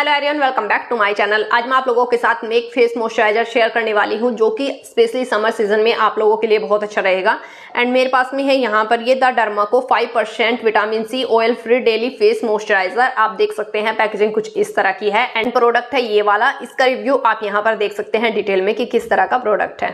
Hello Ariane welcome back to my channel आज मैं आप लोगों के साथ मेक फेस मॉइस्चराइजर शेयर करने वाली हूँ, जो कि स्पेशली समर सीज़न में आप लोगों के लिए बहुत अच्छा रहेगा। एंड मेरे पास में है यहाँ पर ये the Derma Co 5 percent vitamin C oil free daily face moisturiser आप देख सकते हैं पैकेजिंग कुछ इस तरह की है। एंड प्रोडक्ट है ये वाला। इसका रिव्यू आप यहाँ पर देख सकते हैं डिटेल में कि किस तरह का प्रोडक्ट है।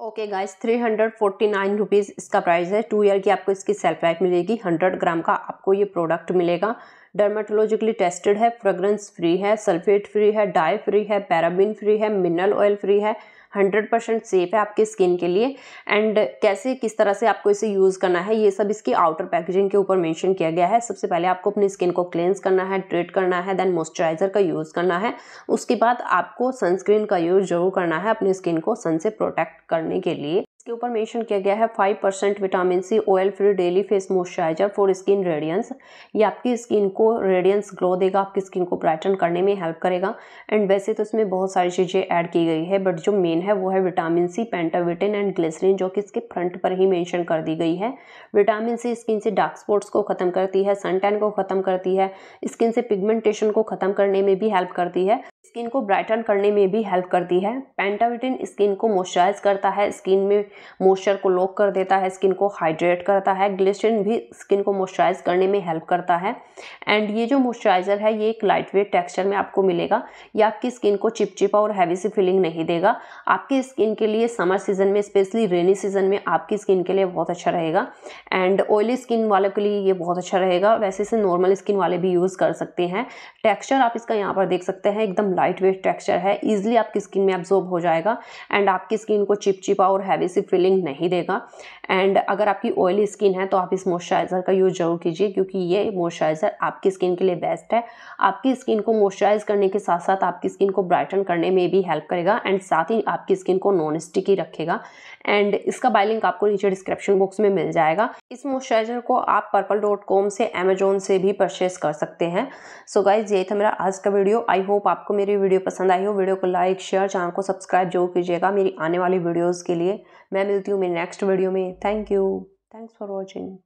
Okay guys three hundred forty nine rupees इसका प्राइस है। टू ईयर की आपको इसकी सेल्फ लाइफ मिलेगी। हंड्रेड ग्राम का आपको ये प्रोडक्ट मिलेगा। डर्माटोलॉजिकली टेस्टेड है फ्रेग्रेंस फ्री है सल्फेट फ्री है डाई फ्री है पैराबिन फ्री है मिनरल ऑयल फ्री है हंड्रेड परसेंट सेफ़ है आपकी स्किन के लिए। एंड कैसे, किस तरह से आपको इसे यूज़ करना है, ये सब इसकी आउटर पैकेजिंग के ऊपर मेंशन किया गया है। सबसे पहले आपको अपनी स्किन को क्लेंस करना है ट्रीट करना है देन मॉइस्चराइजर का यूज़ करना है। उसके बाद आपको सनस्क्रीन का यूज़ ज़रूर करना है अपनी स्किन को सन से प्रोटेक्ट करने के लिए। इसके ऊपर मेंशन किया गया है five percent vitamin C oil free daily face moisturiser for skin radiance ये आपकी स्किन को रेडियंस ग्लो देगा, आपकी स्किन को ब्राइटन करने में हेल्प करेगा. एंड वैसे तो इसमें बहुत सारी चीज़ें ऐड की गई है बट जो मेन है वो है vitamin C pentavitin and glycerine जो कि इसके फ्रंट पर ही मैंशन कर दी गई है. विटामिन सी स्किन से डार्क स्पॉट्स को ख़त्म करती है सन टैन को ख़त्म करती है स्किन से पिगमेंटेशन को ख़त्म करने में भी हेल्प करती है. स्किन को ब्राइटन करने में भी हेल्प करती है। पेंटाविटिन स्किन को मॉइस्चराइज करता है, स्किन में मॉइस्चर को लॉक कर देता है, स्किन को हाइड्रेट करता है, ग्लिसरीन भी स्किन को मॉइस्चराइज करने में हेल्प करता है। एंड ये जो मॉइस्चराइजर है, ये एक लाइट वेट टेक्स्चर में आपको मिलेगा। ये आपकी स्किन को चिपचिपा और हैवी सी फीलिंग नहीं देगा। आपकी स्किन के लिए समर सीज़न में स्पेशली रेनी सीज़न में, आपकी स्किन के लिए बहुत अच्छा रहेगा। एंड ऑयली स्किन वालों के लिए ये बहुत अच्छा रहेगा। वैसे इसे नॉर्मल स्किन वाले भी यूज़ कर सकते हैं। टेक्स्चर आप इसका यहाँ पर देख सकते हैं, एकदम लाइट वेट टेक्सचर है ईजिली आपकी स्किन में एब्जॉर्ब हो जाएगा एंड आपकी स्किन को चिपचिपा और हैवी सी फीलिंग नहीं देगा एंड अगर आपकी ऑयली स्किन है तो आप इस मॉइस्चराइज़र का यूज़ ज़रूर कीजिए क्योंकि ये मॉइस्चराइज़र आपकी स्किन के लिए बेस्ट है। आपकी स्किन को मॉइस्चराइज करने के साथ साथ आपकी स्किन को ब्राइटन करने में भी हेल्प करेगा एंड साथ ही आपकी स्किन को नॉन स्टिकी रखेगा एंड इसका बाय लिंक आपको नीचे डिस्क्रिप्शन बॉक्स में मिल जाएगा। इस मॉइस्चराइजर को आप पर्पल डॉट कॉम से अमेजोन से भी परचेस कर सकते हैं। सो गाइज़ ये था मेरा आज का वीडियो आई होप आपको मेरी वीडियो पसंद आई हो, वीडियो को लाइक, शेयर, चैनल को सब्सक्राइब ज़रूर कीजिएगा मेरी आने वाली वीडियोज़ के लिए। मैं मिलती हूँ मेरी नेक्स्ट वीडियो में। Thank you. Thanks for watching.